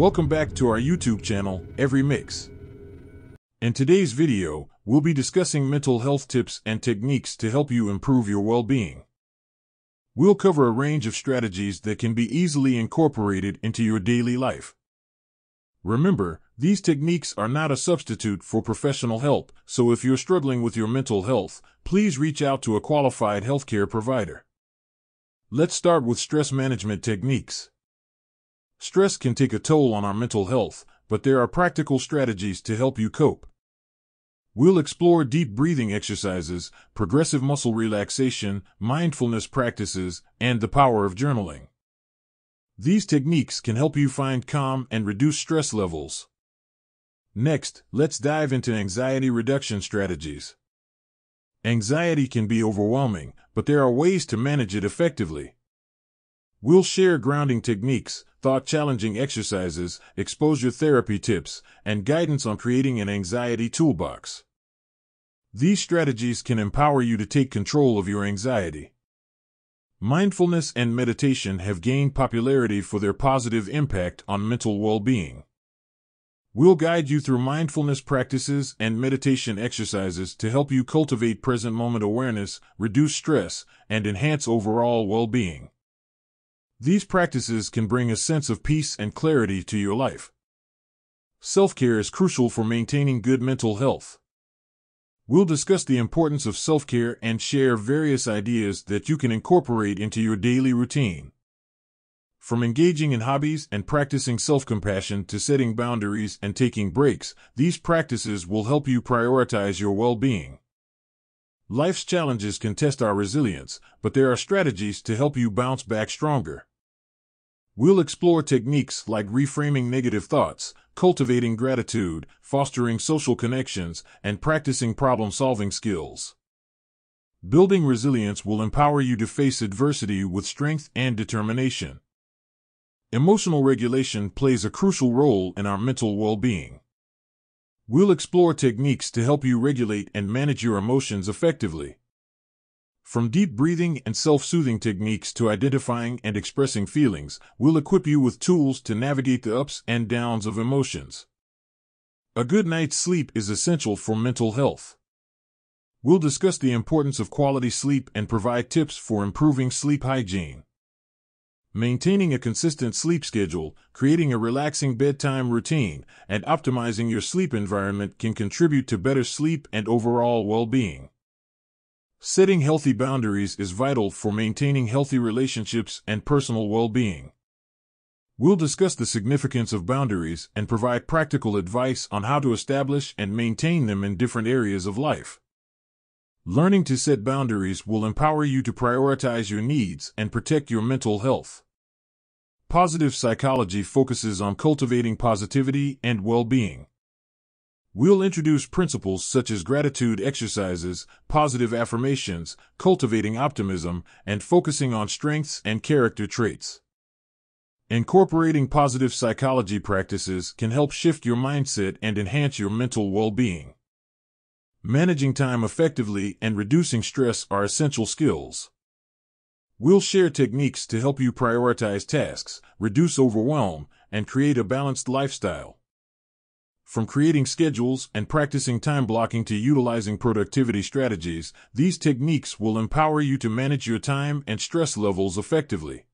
Welcome back to our YouTube channel, Every Mix. In today's video, we'll be discussing mental health tips and techniques to help you improve your well-being. We'll cover a range of strategies that can be easily incorporated into your daily life. Remember, these techniques are not a substitute for professional help, so if you're struggling with your mental health, please reach out to a qualified healthcare provider. Let's start with stress management techniques. Stress can take a toll on our mental health, but there are practical strategies to help you cope. We'll explore deep breathing exercises, progressive muscle relaxation, mindfulness practices, and the power of journaling. These techniques can help you find calm and reduce stress levels. Next, let's dive into anxiety reduction strategies. Anxiety can be overwhelming, but there are ways to manage it effectively. We'll share grounding techniques, thought challenging exercises, exposure therapy tips, and guidance on creating an anxiety toolbox. These strategies can empower you to take control of your anxiety. Mindfulness and meditation have gained popularity for their positive impact on mental well being. We'll guide you through mindfulness practices and meditation exercises to help you cultivate present moment awareness, reduce stress, and enhance overall well being. These practices can bring a sense of peace and clarity to your life. Self care is crucial for maintaining good mental health. We'll discuss the importance of self care and share various ideas that you can incorporate into your daily routine. From engaging in hobbies and practicing self compassion to setting boundaries and taking breaks, these practices will help you prioritize your well being. Life's challenges can test our resilience, but there are strategies to help you bounce back stronger. We'll explore techniques like reframing negative thoughts, cultivating gratitude, fostering social connections, and practicing problem solving skills. Building resilience will empower you to face adversity with strength and determination. Emotional regulation plays a crucial role in our mental well being. We'll explore techniques to help you regulate and manage your emotions effectively. From deep breathing and self soothing techniques to identifying and expressing feelings, we'll equip you with tools to navigate the ups and downs of emotions. A good night's sleep is essential for mental health. We'll discuss the importance of quality sleep and provide tips for improving sleep hygiene. Maintaining a consistent sleep schedule, creating a relaxing bedtime routine, and optimizing your sleep environment can contribute to better sleep and overall well being. Setting healthy boundaries is vital for maintaining healthy relationships and personal well-being. We'll discuss the significance of boundaries and provide practical advice on how to establish and maintain them in different areas of life. Learning to set boundaries will empower you to prioritize your needs and protect your mental health. Positive psychology focuses on cultivating positivity and well-being. We'll introduce principles such as gratitude exercises, positive affirmations, cultivating optimism, and focusing on strengths and character traits. Incorporating positive psychology practices can help shift your mindset and enhance your mental well-being. Managing time effectively and reducing stress are essential skills. We'll share techniques to help you prioritize tasks, reduce overwhelm, and create a balanced lifestyle. From creating schedules and practicing time blocking to utilizing productivity strategies, these techniques will empower you to manage your time and stress levels effectively.